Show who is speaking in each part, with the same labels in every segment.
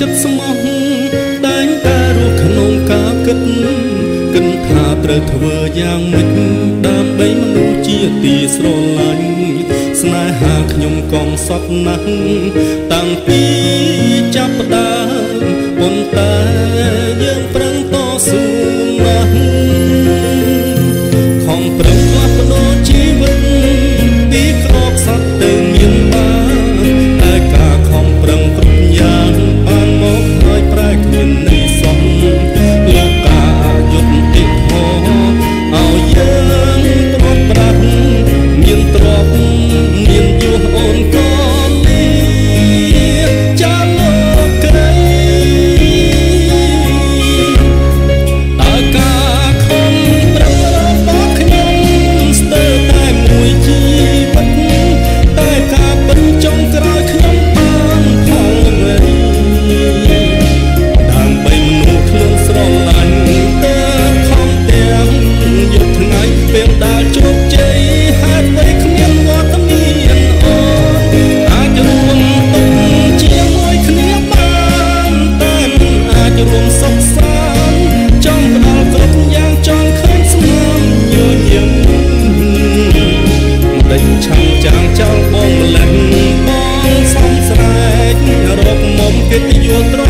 Speaker 1: ចិត្តស្មោះ តថាត្រូវធ្វើយ៉ាងម៉េចដើម្បីមនុស្សជាទីស្រឡាញ់ស្នេហាខ្ញុំកំសត់ណាស់តាំងពីចាប់ផ្ដើម otro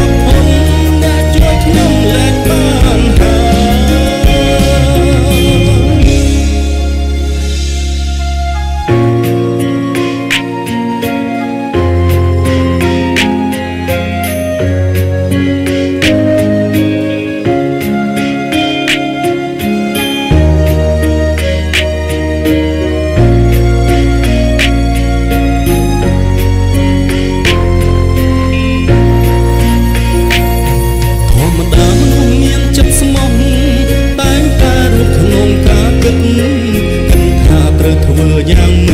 Speaker 1: ទៀត